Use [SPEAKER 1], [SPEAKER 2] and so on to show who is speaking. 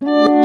[SPEAKER 1] you